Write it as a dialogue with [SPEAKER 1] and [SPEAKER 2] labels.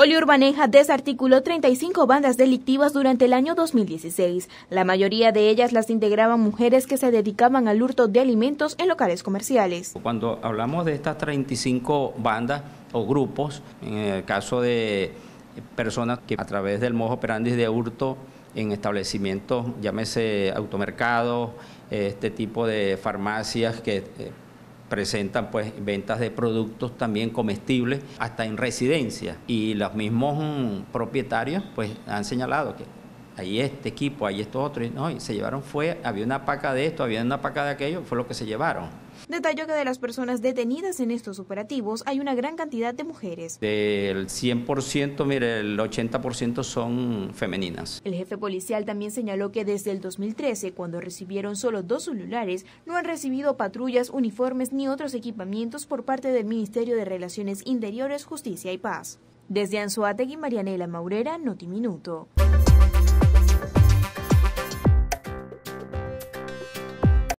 [SPEAKER 1] Poliurbaneja desarticuló 35 bandas delictivas durante el año 2016. La mayoría de ellas las integraban mujeres que se dedicaban al hurto de alimentos en locales comerciales.
[SPEAKER 2] Cuando hablamos de estas 35 bandas o grupos, en el caso de personas que a través del modo operandi de hurto en establecimientos, llámese automercados, este tipo de farmacias que eh, presentan pues ventas de productos también comestibles hasta en residencia. Y los mismos mm, propietarios pues han señalado que hay este equipo, hay esto otro, y, no, y se llevaron fue, había una paca de esto, había una paca de aquello, fue lo que se llevaron.
[SPEAKER 1] Detalló que de las personas detenidas en estos operativos hay una gran cantidad de mujeres.
[SPEAKER 2] Del 100%, mire, el 80% son femeninas.
[SPEAKER 1] El jefe policial también señaló que desde el 2013, cuando recibieron solo dos celulares, no han recibido patrullas, uniformes ni otros equipamientos por parte del Ministerio de Relaciones Interiores, Justicia y Paz. Desde Anzuategui, Marianela Maurera, Notiminuto.